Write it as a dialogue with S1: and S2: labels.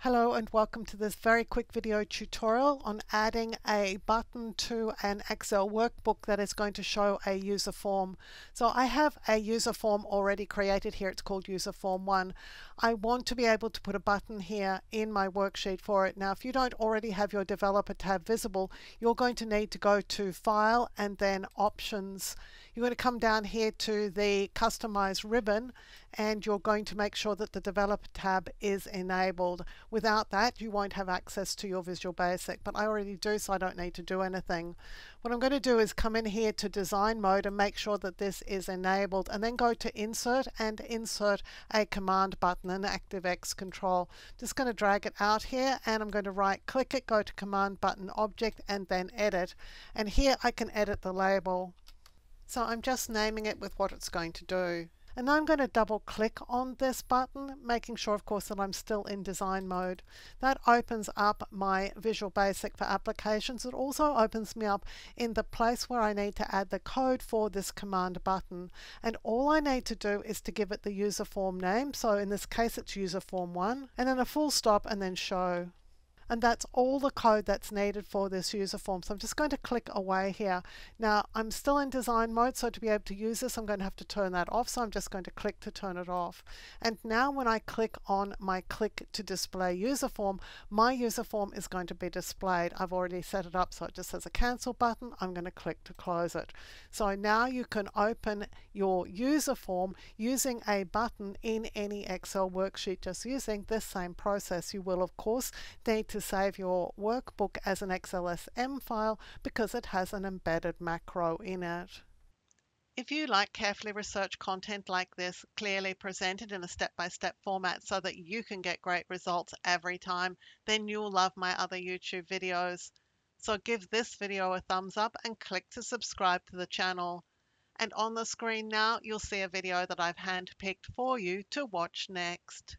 S1: Hello and welcome to this very quick video tutorial on adding a button to an Excel workbook that is going to show a user form. So I have a user form already created here. It's called user form 1. I want to be able to put a button here in my worksheet for it. Now if you don't already have your developer tab visible, you're going to need to go to file and then options. You're going to come down here to the customize ribbon and you're going to make sure that the developer tab is enabled. Without that you won't have access to your Visual Basic but I already do so I don't need to do anything. What I'm going to do is come in here to design mode and make sure that this is enabled and then go to insert and insert a command button an ActiveX control. Just going to drag it out here and I'm going to right click it go to command button object and then edit and here I can edit the label. So I'm just naming it with what it's going to do. And I'm going to double click on this button, making sure of course that I'm still in design mode. That opens up my Visual Basic for applications. It also opens me up in the place where I need to add the code for this command button. And all I need to do is to give it the user form name. So in this case it's user form 1 and then a full stop and then show and that's all the code that's needed for this user form. So I'm just going to click away here. Now I'm still in design mode so to be able to use this I'm going to have to turn that off so I'm just going to click to turn it off. And now when I click on my click to display user form my user form is going to be displayed. I've already set it up so it just has a cancel button. I'm going to click to close it. So now you can open your user form using a button in any Excel worksheet just using this same process. You will of course need to to save your workbook as an XLSM file because it has an embedded macro in it. If you like carefully researched content like this, clearly presented in a step-by-step -step format so that you can get great results every time, then you'll love my other YouTube videos. So give this video a thumbs up and click to subscribe to the channel. And on the screen now, you'll see a video that I've handpicked for you to watch next.